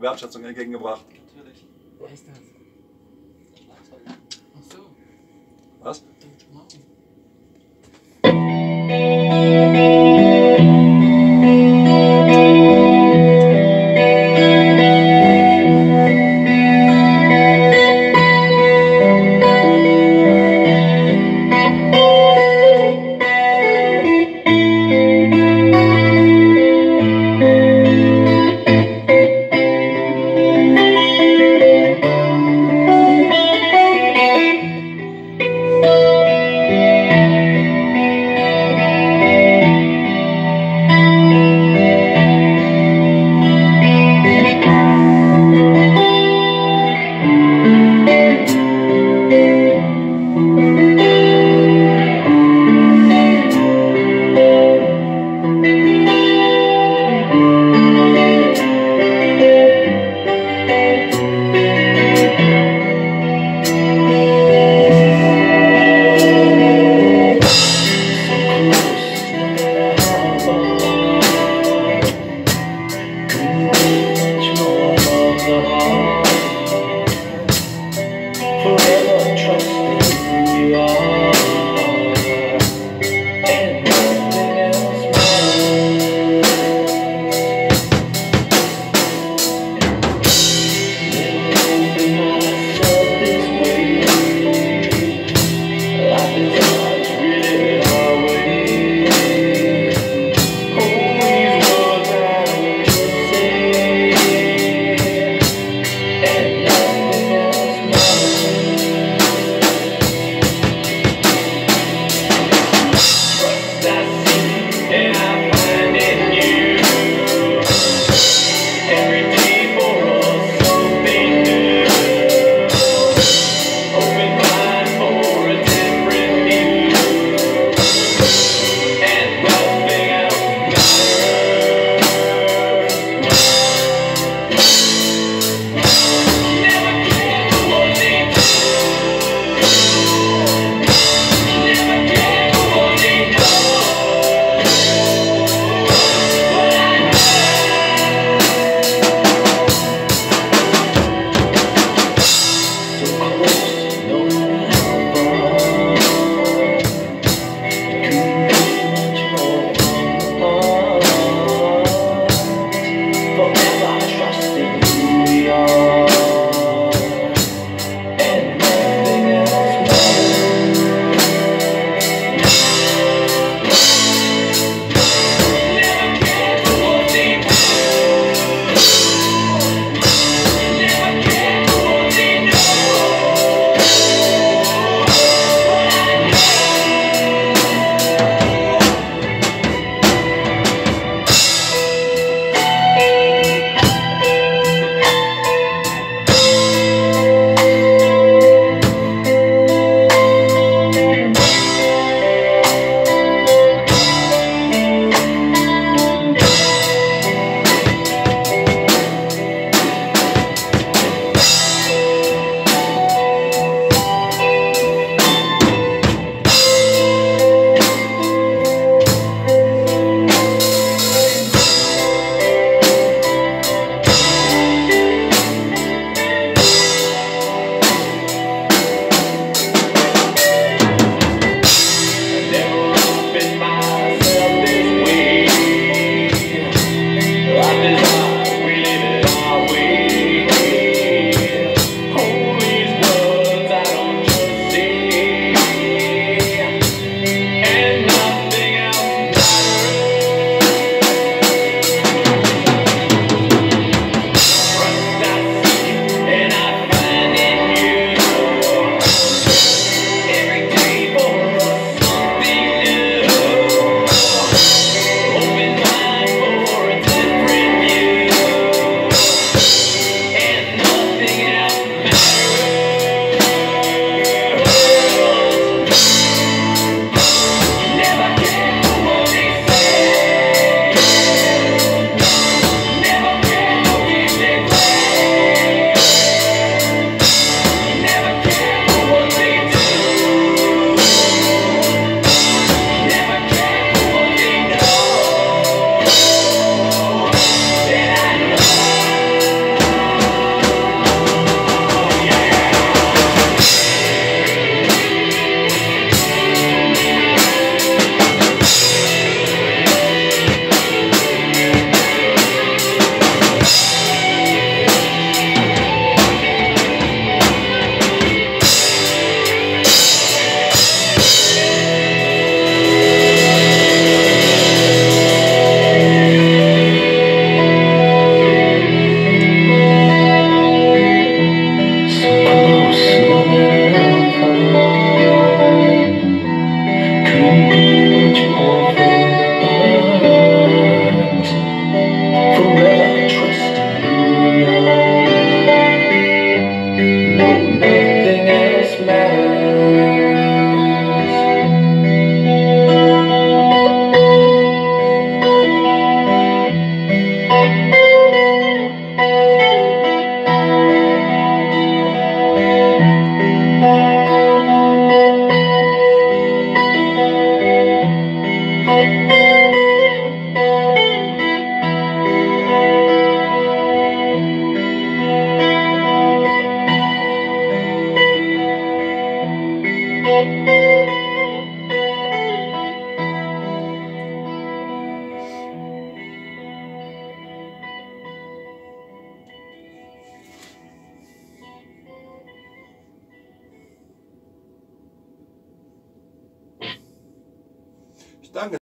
Wertschätzung entgegengebracht. Natürlich. Wer ist das? Der Schlagzeuger. Ach so. Was? Don't Música danke